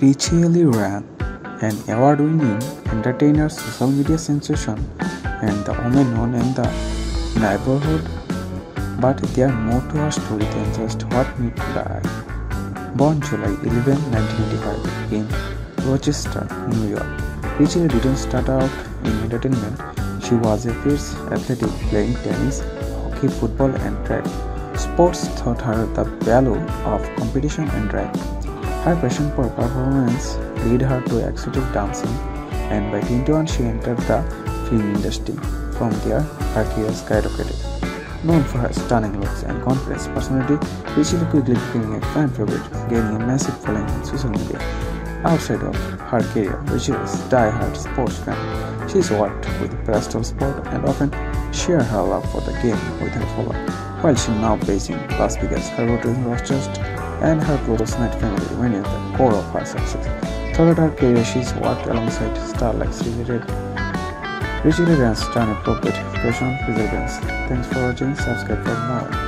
Richelle Ryan an award-winning entertainer, social media sensation, and the woman known in the neighborhood. But there more to her story than just what the eye. Born July 11, 1985 in Rochester, New York, Richelle didn't start out in entertainment. She was a fierce athlete playing tennis, hockey, football, and track. Sports taught her the value of competition and drive. Her passion for performance led her to exotic dancing, and by 21 she entered the film industry. From there, her career skyrocketed. Known for her stunning looks and confident personality, Richelle quickly became a fan favorite, gaining a massive following on social media. Outside of her career, Richelle is a die-hard sports fan. She's worked with Bristol Sport and often shared her love for the game with her followers. While she now based in Las Vegas, her road in Rochester and her close-knit family remain at the core of her success. Throughout her career, she's worked alongside stars like Richie Red. And Stan appropriate passion perseverance. Thanks for watching. Subscribe for more.